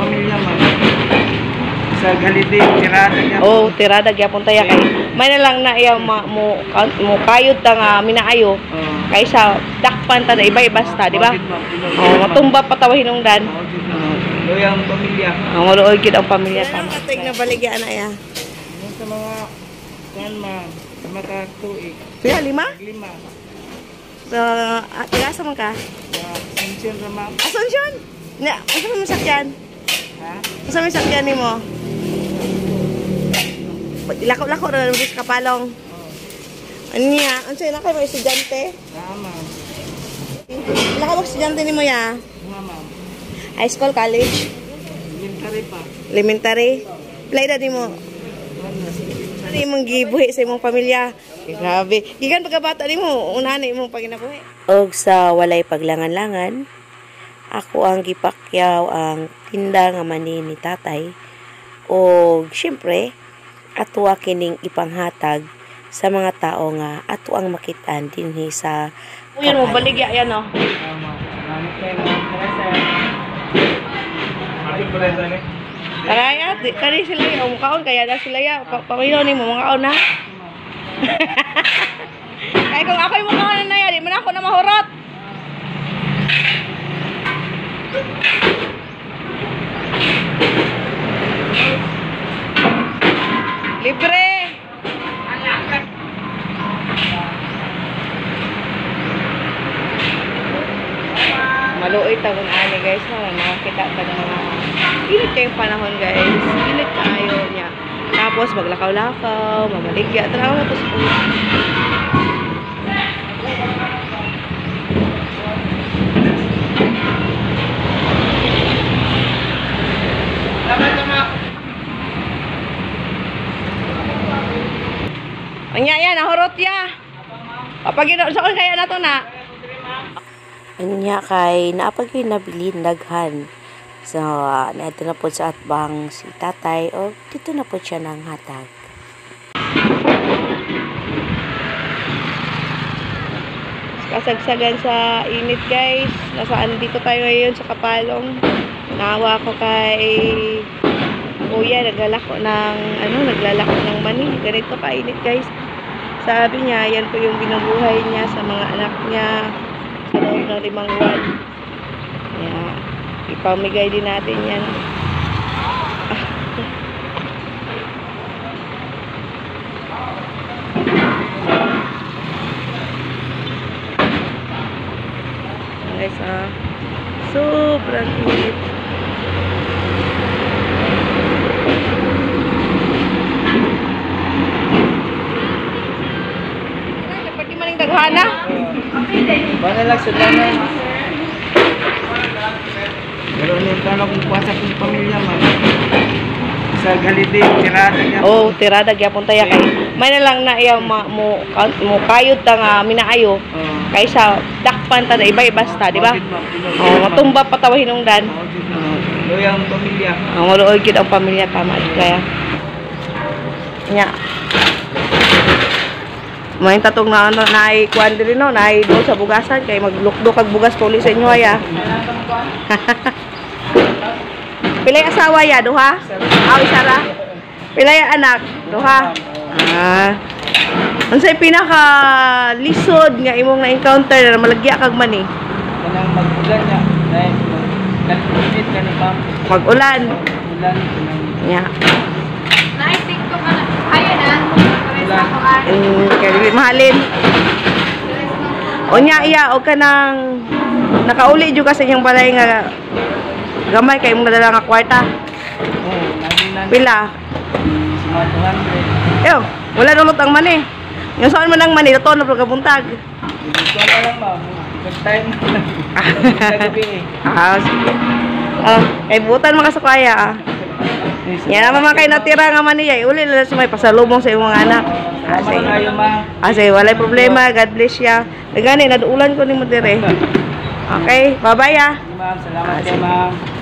pamilya, ma'am. Sa Galidin, tirada niya. Oh, tirada gyapon taya kay may na lang na iya ma, mo mo kayod ta nga minaayo Oo. kaysa dakpan ta na iba-iba sta, di ba? Pinag- Oh, matumba pa tawa hinungdan. Oo, dito, ma'am. Loyang pamilya. Ang maluoy gid ang pamilya ta. Ating na baligya na ya. Yung sa mga, kan, ma'am. Sa mga tuig. Kuya lima? Lima. Sa uh, tigasa man ka? Ascension na, ma'am. Asunsyon. Na, asa man masakyan? Ha? Asa man sakyan nimo? Lako-lako na lang sa kapalong. Ano niya? Ano sa'yo na kayo mga estudyante? Na, ma'am. Lako mo estudyante nimo ya? Nga, ma'am. High school, college, Elementary pa. elementary. Play na mo. Ano imong gibuhi sa imong pamilya? Grabe. Gikan pagkabata nimo, unahan na imong paginabuhi. Og sa walay paglangan-langan, ako ang gipakyaw ang tinda nga mani ni tatay. O syempre, ato kining ipanghatag sa mga tao nga ato ang makitaan dinhi sa Uyan mo, baligya yan oh. Karaya, di kani sila ya, mukaon kaya na sila ya. Pa Pamilaw ni mo mukaon na. Kaya kung ako'y mukaon na yan, di man ako na mahurot. Libre! Maluoy tagon ani guys na nakakita tag mga init kayong panahon guys. Init kayo niya. Tapos maglakaw-lakaw, mamaligya, tanaw na to sa Anya yan, nahurot ya. Papagino, saan kaya na to na? Anya kay naapag yung nabilin daghan. So, nato na po sa atbang si tatay o dito na po siya ng hatag. Kasagsagan sa init guys. Nasaan dito tayo ngayon sa Kapalong. Nawa ko kay kuya naglalako ng ano naglalako ng mani ganito kainit guys. Sabi niya yan po yung binubuhay niya sa mga anak niya sa loob ng limang buwan. Kaya ipamigay din natin yan. Guys ah. Sobrang init Maning daghana. Bana lang sa tanay. Pero nung tanong kung puwasa kong pamilya, ma'am. Sa Galidin, tirada niya. Oh, tirada gyapon taya kay may na lang na iya ma, mo mo kayod ta nga minaayo Oo. kaysa dakpan ta na iba-iba sta, di ba? Pinag- Oh, matumba pa tawa hinungdan. Oo. Loyang pamilya. Ang maluoy gid ang pamilya tama di kaya. Nya. May tatong na ano na ay kuan diri no, na ay do sa bugasan kay maglukdo kag bugas puli sa inyo ya. Pilay asawa ya duha? Aw isara. Pilay anak duha? Ah. Unsay pinaka lisod nga imong na-encounter na malagya kag mani? Kanang mag-ulan niya. Dahil, nag-ulit ka ni ma'am. Mag-ulan. Ulan. kanang- Nya. Naisip ko ka na. Ayun na. Pares ako ah. Mm, mahalin. O nya iya o kanang nakauli jud ka sa inyong balay nga gamay kay imong nadala nga kwarta. Pila? Sa mga 200. Yo, wala nulot ang mani. Yung saan man ang mani, ito na pagkabuntag. Ko na lang, ma'am. Good time. Ah, sige. Ah, kay butan mga sa kaya ah. Yan naman mga kayo natira nga mani ay uli na sa may pasalubong sa imong anak. Ah, sige. kayo. Ah, sige, walay problema. God bless ya. Nagani, naduulan ko ni mo dire. Okay, bye-bye ah. Ma'am, salamat kayo, ma'am.